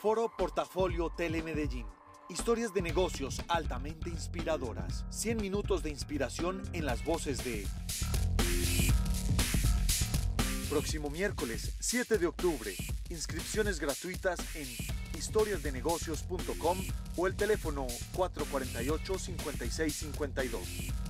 Foro Portafolio Telemedellín. Historias de negocios altamente inspiradoras. 100 minutos de inspiración en las voces de... Próximo miércoles 7 de octubre. Inscripciones gratuitas en historiasdenegocios.com o el teléfono 448-5652.